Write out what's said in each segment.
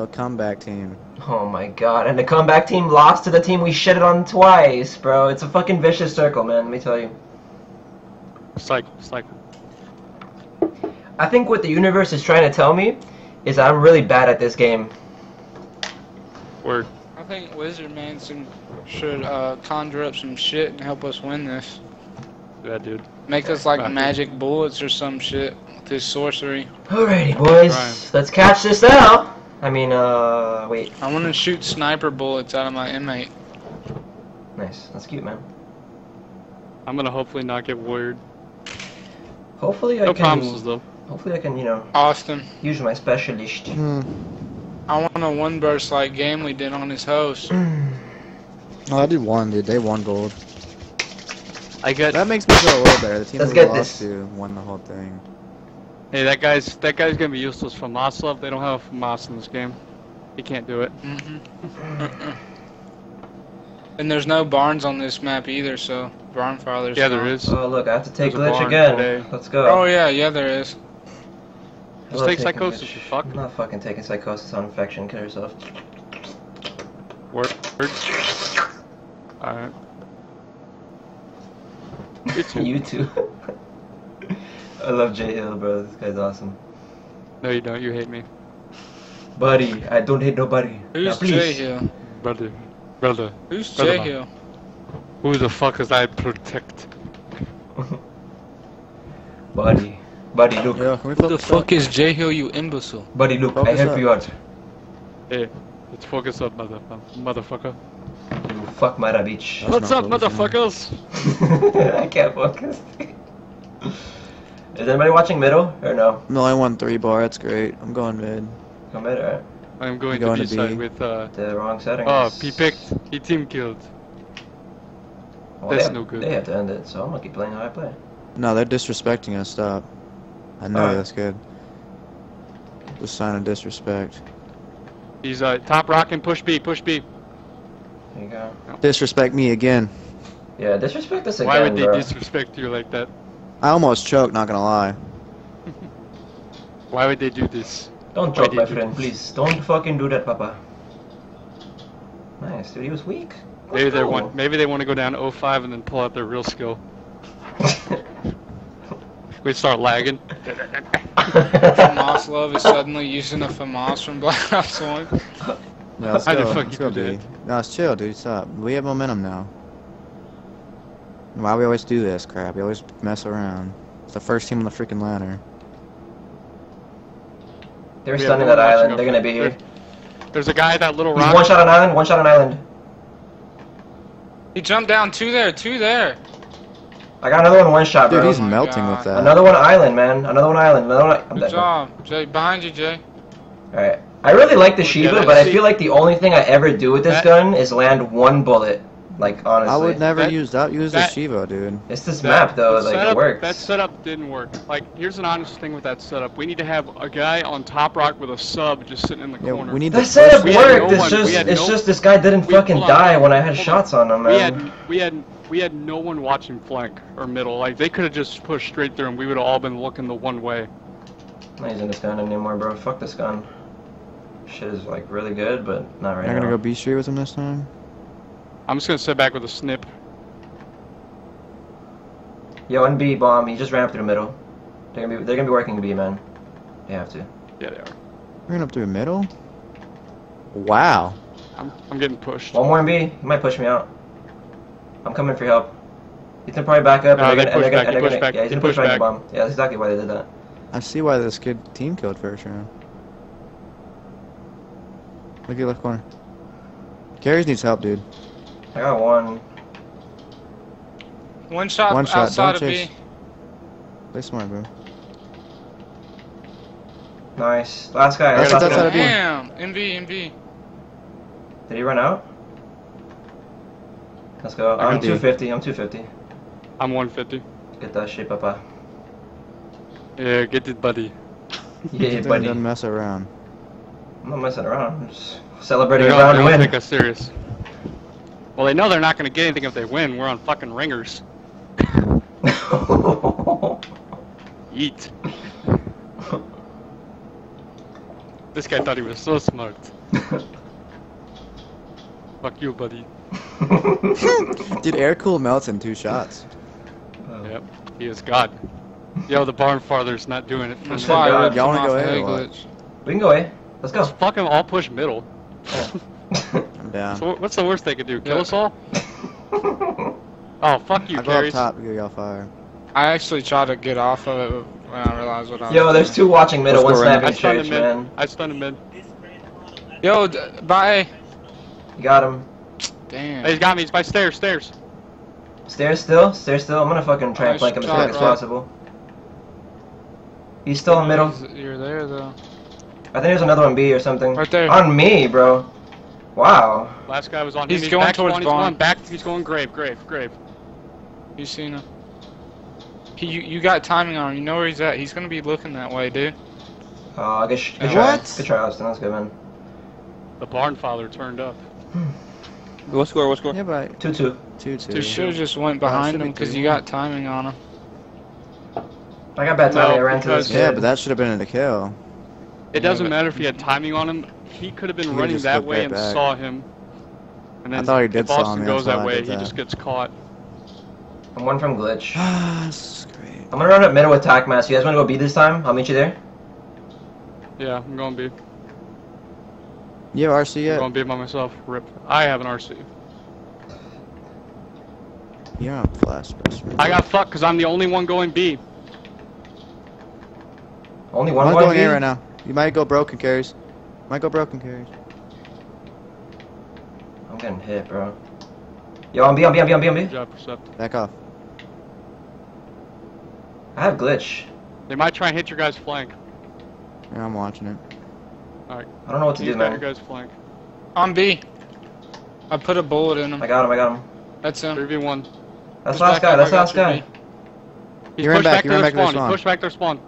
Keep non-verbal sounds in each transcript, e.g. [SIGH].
A comeback team. Oh my god, and the comeback team lost to the team we shitted on twice, bro. It's a fucking vicious circle, man, let me tell you. Cycle, cycle. I think what the universe is trying to tell me is I'm really bad at this game. Word. I think Wizard Manson should uh, conjure up some shit and help us win this. Yeah, dude. Make us like Right. magic bullets or some shit with his sorcery. Alrighty, boys, let's catch this now. I mean, uh, wait. I want to shoot sniper bullets out of my inmate. Nice, that's cute, man. I'm gonna hopefully not get weird. Hopefully I No can. promises though. Hopefully I can, you know, Austin, use my specialist. Hmm. I want a one burst like game we did on his host. [CLEARS THROAT] Oh, I did one, dude. They won gold. I get. That makes me feel a little better. The team Let's get lost this. to won the whole thing. Hey, that guy's that guy's gonna be useless for Moslov. They don't have a Moss in this game. He can't do it. hmm [LAUGHS] and there's no barns on this map either, so barn father's Yeah, there gone. is. Oh look, I have to take There's glitch again. today. Let's go. Oh yeah, yeah there is. I Just take psychosis, glitch. you fuck. I'm not fucking taking psychosis on infection. Kill yourself. Word. Alright. [LAUGHS] You too. you too. [LAUGHS] I love Jay Hill, bro. This guy's awesome. No, you don't. You hate me, Buddy, I don't hate nobody. now, Who's please. Jay Hill? brother. Brother. Who's Brother Jay man. Hill? Who the fuck is I protect? [LAUGHS] Buddy. Buddy, look. Yeah, can we Who the focus fuck is Jay Hill, you imbecile? Buddy, look. I Focus help up. you out. Hey, let's focus up, mother motherfucker. You fuck my bitch. That's What's up, focusing. motherfuckers? [LAUGHS] I can't focus. [LAUGHS] Is anybody watching middle or no? No, I won three bar. That's great. I'm going mid. Go mid, alright. I'm going, Going to to B side with uh. The wrong setting. Oh, he picked. He team killed. Well, That's have, no good. They have to end it, so I'm gonna keep playing how I play. No, they're disrespecting us. Stop. I know Alright. that's good. The sign of disrespect. He's uh top rocking. Push B. Push B. There you go. Disrespect me again. Yeah, disrespect us again, Why would they bro. disrespect you like that? I almost choked. Not gonna lie. Why would they do this? Don't choke, my you friend, do please. Don't fucking do that, Papa. Nice, dude. He was weak. Let's Maybe they go. want. Maybe they want oh. to go down 05 and then pull out their real skill. [LAUGHS] We start lagging. Moslov is suddenly using a FAMAS from Black Ops 1. Yeah, let's How the go. fuck let's go, do No, it's chill, dude. Stop. We have momentum now. Why we always do this crap? We always mess around. It's the first team on the freaking ladder. They're We have stunning that island. They're gonna be here. There's a guy at that little rock. one shot on island. One shot on island. He jumped down two there, two there. I got another one. One shot, Dude, bro. he's my melting God. with that. Another one island, man. Another one island. Another one. I'm Good dead. job. Jay, behind you, Jay. Alright. I really like the Shieva, that but I feel like the only thing I ever do with this That- gun is land one bullet. Like honestly. I would never That- use that. Use that- the Shieva, dude. It's this That- map though, like setup, it works. That setup didn't work. Like, here's an honest thing with that setup. We need to have a guy on top rock with a sub just sitting in the Yeah, corner. we need That the setup We worked. no it's one- just it's no- just this guy didn't we- fucking on, die when I had hold on. shots on him, man. we had we had we had no one watching flank or middle. Like they could have just pushed straight through, and we would have all been looking the one way. I'm not using this gun anymore, bro. Fuck this gun. Shit is like really good, but not right You're now. gonna go B Street with him this time? I'm just gonna sit back with a snip. Yo, and B bomb. He just ran up through the middle. They're gonna be they're gonna be working B, man. They have to. Yeah, they are. We're up through the middle? Wow. I'm I'm getting pushed. One more in B. He might push me out. I'm coming for help. He's gonna probably back up. No, and they they're gonna, and push back, gonna, and they push back, yeah, he's gonna push push back the back. bomb. Yeah, that's exactly why they did that. I see why this kid team killed first round. Look at your left corner. Carries needs help, dude. I got one. One shot One shot, outside don't of chase. B. Play smart, bro. Nice. Last guy. That's- Last that's guy. of B. Damn. MV, MV. Did he run out? Let's go. I I'm got D. 250. I'm 250. I'm 150. Get that shit, papa. Yeah, get it, buddy. [LAUGHS] Yeah, Doesn't- buddy. Don't mess around. I'm not messing around. I'm just celebrating don't, a round they don't win. take us serious. Well, they know they're not gonna get anything if they win. We're on fucking ringers. [LAUGHS] Eat. This guy thought he was so smart. [LAUGHS] Fuck you, buddy. [LAUGHS] Dude, air cool melts in two shots. Oh. Yep, he is God. Yo, the barn father's not doing it for That's me. Said I God. Y'all wanna go of ahead or Egg what? Glitch. we can go away. Let's go. Just fuck 'em all push middle. I'm oh. Down. So what's the worst they could do? Kill Yeah. us all? [LAUGHS] Oh, fuck you, I'll go up Carries. top because y'all fire. I actually tried to get off of it when I realized what I was Yo, there's doing. two watching middle, one Let's. I snapping stunned church, him mid. man. I stunned him mid. Yo, d- bye. You got him. Damn. Hey, he's got me. He's by stairs. Stairs. Stairs still? Stairs still? I'm gonna fucking try and flank him as quick as possible. He's still in middle. You're there though. I think there's another one B or something. Right there. On me, bro. Wow. Last guy was on He's him. going back towards spawn, He's barn. going back. He's going grave. Grave. Grave. You seen him? He, you, you got timing on him. You know where he's at. He's gonna be looking that way, dude. Oh, good, sh- good Uh, try. what? Good try, Austin. That was good, man. The barn father turned up. What score? What score? Yeah, but 2 2. two two. Dude should have just went behind should him because two. you got timing on him. I got bad No, timing. I ran to this because- kid. Yeah, but that should have been in the kill. It doesn't matter if he had timing on him. He could have been He running that way right and back. saw him. And I then thought he did if saw Austin me, goes that's that why I way, did he that. just gets caught. I'm one from glitch. Ah, [SIGHS] this is great. I'm gonna run up middle with tac mask. You guys wanna go B this time? I'll meet you there. Yeah, I'm going to be. You have RC yet? I'm going to be by myself. Rip. I have an RC. You're on flash, best. I got fucked because I'm the only one going B. Only one I'm one going going B? A right now. You might go broken carries. Might go broken carries. I'm getting hit, bro. Yo, I'm B, I'm B, I'm B, I'm B, I'm B. Good job, Percept. Back off. I have glitch. They might try and hit your guys' flank. Yeah, I'm watching it. Alright. I don't know what to He's do, got your guys' flank. On B. I put a bullet in him. I got him, I got him. That's him. 3v1. That's Push last guy, that's I last guy. He's He ran pushed back, back, he to ran their back to spawn. He pushed back their spawn.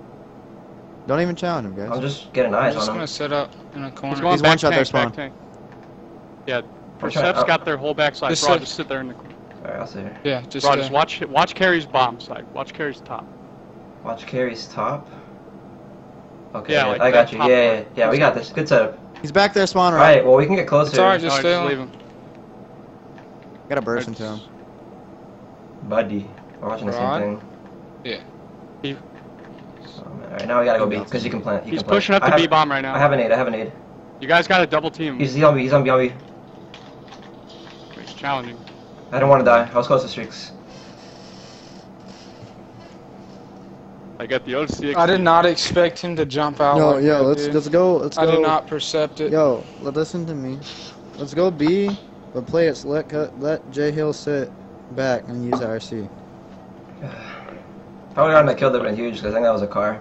Don't even challenge him, guys. I'm just getting I'm just on gonna him. set up in a corner. He's going He's back one shot tank, their spawn. back tank. Yeah, I'm trying- Percept's oh. got their whole backside. Just Bro, sit- just sit there in the corner. Alright, I'll see here. Yeah, just Bro, stay. just uh, watch watch Carrie's bomb side. Watch Carrie's top. Watch carries top. Okay, Yeah, yeah, like I got you. top Yeah, yeah, yeah, we got this. Good setup. He's back there, spawn right. Alright, well, we can get closer. It's alright, No, just just stay on. leave him. Got a burst Alright, into him. Buddy. We're watching the Rod? same thing. Yeah. He- man. Alright, now we gotta go B, because he can plant. You He's can plant. pushing up I the B bomb right now. I have an aid, I have an aid. You guys got to double team. He's, he's on B, he's on B, on B. He's challenging. I don't want to die. I was close to streaks. I got the OC. I did not expect him to jump out. Yo, like yo, that, let's dude. let's go. Let's I go. did not percept it. Yo, let listen to me. Let's go B, but play it. Let cut, let J Hill sit back and use RC. [SIGHS] [SIGHS] [SIGHS] If I would've gotten that kill, that would've been huge, because I think that was a car.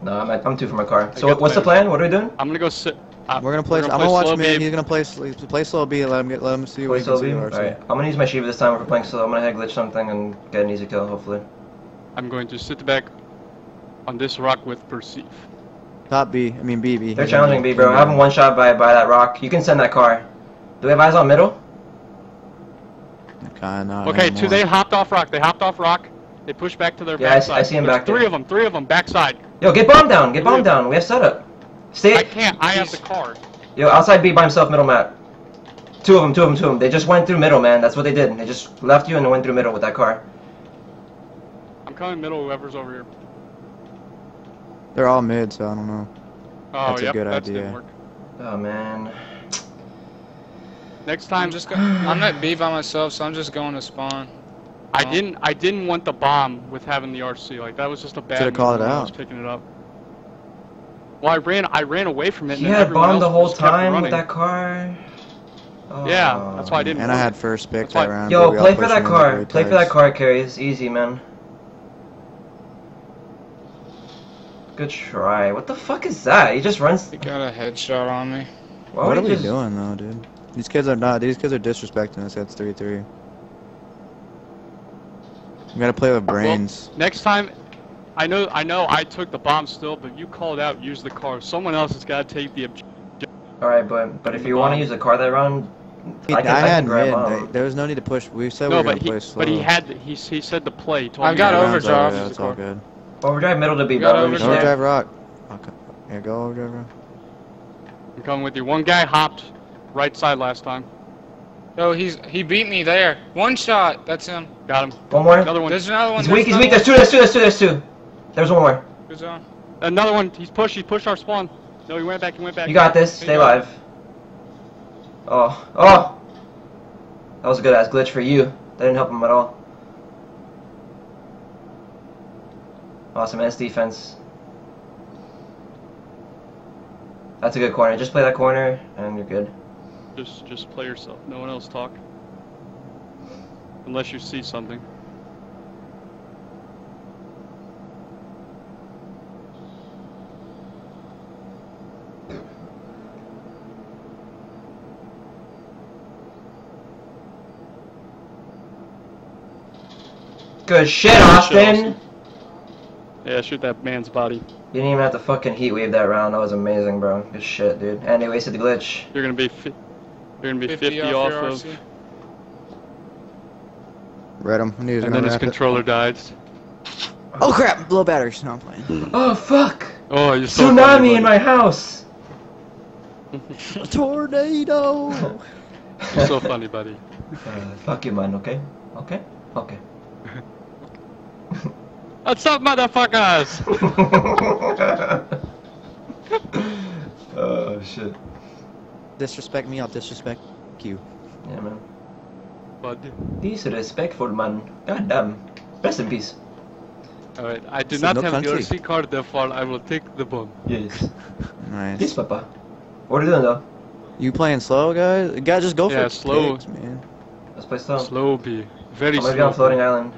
No, I'm, I'm two for my car. So what's the the plan? What are we doing? I'm gonna go sit. Uh, We're gonna play. We're I'm gonna watch slow mid. He's gonna play sl- play slow B. Let him get. Let him see what he slow can B? see. Alright, I'm gonna use my Shieva this time if we're playing slow. I'm gonna head glitch something and get an easy kill, hopefully. I'm going to sit back on this rock with Perceive. Top B. I mean B B. They're challenging B, bro. I have him one shot by, by that rock. You can send that car. Do we have eyes on middle? Kinda not Okay, anymore. two. They hopped off rock. They hopped off rock. They pushed back to their Yeah, I see- backside. I see 'em There's back Three there. of them. Three of them backside. Yo, get bomb down. Get bomb down. We have setup. Stay. I can't. I have the car. Yo, outside B by himself, middle map. Two of them, two of them, two of them. They just went through middle, man. That's what they did. They just left you and went through middle with that car. I'm coming middle. Whoever's over here. They're all mid, so I don't know. Oh, That's a good that idea. didn't work. Oh man. Next time, I'm just. Go- [GASPS] I'm at B by myself, so I'm just going to spawn. I Oh. didn't. I didn't want the bomb with having the RC. Like that was just a bad. Should've called it when I out. was picking it up. Well, I ran. I ran away from it. He and then had everyone bomb the whole just kept time with that car. Yeah, oh. that's why I Oh. didn't And I had first pick That's why- that round. Yo, but we all play for that car. like Play for that car, carries. Easy, man. Good try. What the fuck is that? He just runs. He got a headshot on me. Why What are we just... doing though, dude? These kids are not. These kids are disrespecting us. That's three three. You gotta play with brains. Next time, I know. I know. I took the bomb still, but you called out. Use the car. Someone else has got to take the. Obj- All right, but but if you want to use the car that round, I, I can, I had can grab mid. They- there was no need to push. We said no, we were gonna play slow. But he had. He. He said to play. He told I've got to- Yeah, overdrive. over, That's all good. Overdrive middle to be, You got overdrive. Overdrive. Overdrive rock. Okay. Yeah, go, Trevor. I'm coming with you. One guy hopped right side last time. Yo, he's he beat me there. One shot. That's him. Got him. One more. Another one. There's another one. He's weak. He's there's weak. There's two. There's two. There's two. There's two. There's one more. Good zone. Another one. He's pushed. He pushed our spawn. No, he went back. He went back. You got this. Stay you go. alive. Oh. Oh. That was a good ass glitch for you. That didn't help him at all. Awesome ass defense. That's a good corner. Just play that corner and you're good. Just, just play yourself. No one else talk. Unless you see something. Good shit, Austin! Yeah, shoot that man's body. You didn't even have to fucking heat wave that round. That was amazing, bro. Good shit, dude. And they wasted the glitch. You're gonna be, fi- you're gonna be 50, 50 off, off of, RC. Read him. I knew he was and then his wrap it. controller died. Oh crap! Low batteries. No, I'm playing. Oh, fuck! Oh, you're so Tsunami funny, in my house! A [LAUGHS] tornado. buddy. You're so funny, buddy. [LAUGHS] Uh, fuck you, man, okay? Okay? Okay. What's up, motherfuckers? [LAUGHS] oh, shit. Disrespect me, I'll disrespect you. Yeah, man. Bud. Disrespectful, man. God damn. Rest in peace. Alright, I do It's not no have country. the RC card, therefore I will take the bomb. Yes. Nice. Yes, papa. What are you doing, though? You playing slow, guys? You gotta just go Yeah, for slow. kicks, man. Let's play slow. Slow B. Very I'm slow. gonna be on floating island.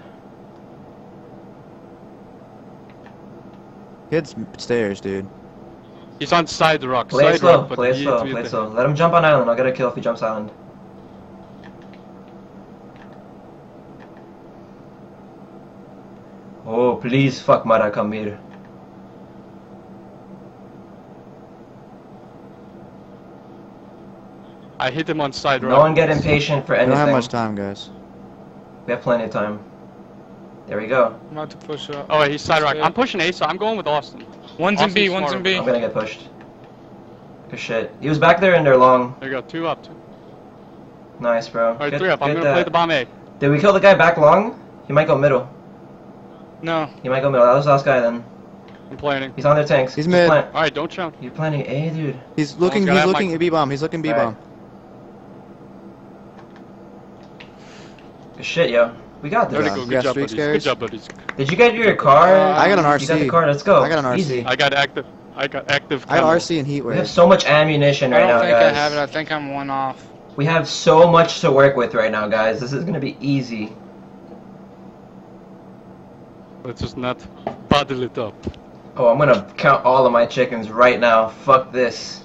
Kids stairs, dude. He's on side rock. Play side it slow. rock, but Play it he slow. needs to be Play slow. Let him jump on island. I'll get a kill if he jumps island. Oh, please fuck Mara come here. I hit him on side rock. No one get impatient for anything. We anything. don't have much time, guys. We have plenty of time. There we go. I'm about to push up. Oh, he's side rock. I'm pushing A, so I'm going with Austin. One's in B. Austin's One's in B. I'm gonna get pushed. Good shit. He was back there and they're long. There you go, two up. Two. Nice, bro. Alright, three up. I'm gonna play uh, the bomb A. Did we kill the guy back long? He might go middle. No. He might go middle. That was the last guy then. I'm planning. He's on their tanks. He's Just mid. Plant. Alright, don't jump. You're planting A, dude. He's looking. He's looking my- at B bomb. He's looking B bomb. Good shit, yo. We got this. we go. You Good got job, buddies. Good job, buddies. Did you get your car? Uh, I got an RC. You got the RC. car. Let's go. I got an RC. Easy. I got active. I got active. I got. RC and heat We have so much ammunition I right don't now, think guys. I have it. I think I'm one off. We have so much to work with right now, guys. This is gonna be easy. Let's just not bottle it up. Oh, I'm gonna count all of my chickens right now. Fuck this.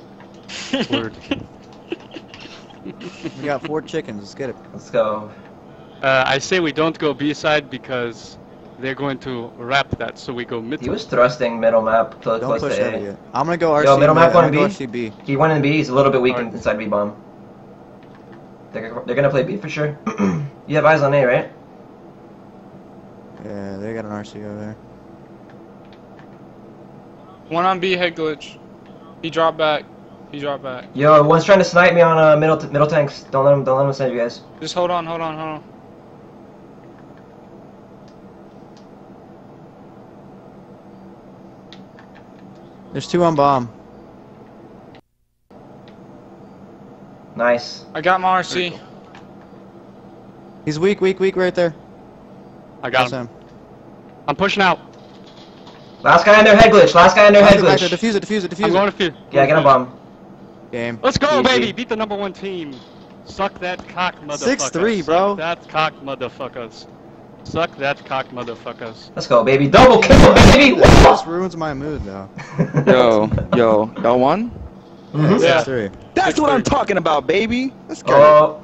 Word. We got four chickens. Let's get it. Let's go. Uh, I say we don't go B side because they're going to wrap that, so we go mid. He was thrusting middle map close, Don't close push to heavy A. yet. I'm gonna go RC. Yo, middle map I'm one B? RC B. He went in B. He's a little bit weak Alright. inside B bomb. They're, they're gonna play B for sure. [CLEARS THROAT] you have eyes on A, right? Yeah, they got an RC over there. One on B head glitch. He dropped back. He dropped back. Yo, one's trying to snipe me on uh, middle t- middle tanks. Don't let him. Don't let him snipe you guys. Just hold on, hold on, hold on. There's two on bomb. Nice. I got my RC. He's weak, weak, weak right there. I got him. him. I'm pushing out. Last guy in their head glitch. Last guy in their head there, there. glitch. Defuse it, defuse it, defuse I'm it. going to feed. Yeah, get a bomb. Game. Let's go, Easy. baby! Beat the number one team. Suck that cock, motherfuckers. 6-3, bro. Suck that cock, motherfuckers. Suck that cock, motherfuckers. Let's go, baby. Double kill, baby. This ruins my mood though. [LAUGHS] Yo, yo, y'all won? Mhm. Yeah. Six three. That's what I'm talking about, baby. Let's go. Oh.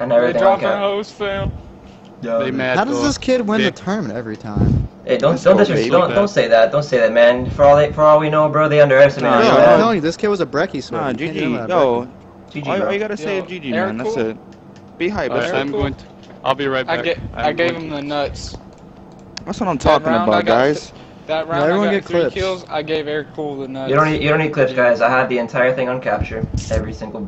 And They everything on dropping cap. host fam. They mad. How does this kid win the tournament every time? Hey, don't Let's don't go, baby. don't don't say that. Don't say that, man. For all they, for all we know, bro, they underestimate Nah, you, Yo, yo, I'm telling you, this kid was a brekkie switch. Nah, You can't GG. Yo, GG, all, bro. all you gotta say Yo, is GG, Eric man. That's cool? it. Be hype. Alright, Let's I'm go. going to. I'll be right back. I get. I'm I gave him the nuts. That's what I'm talking round about, guys. That round everyone I got get three clips. kills. I gave Eric Cool the nuts. You don't need you don't need clips, guys. I had the entire thing on capture, every single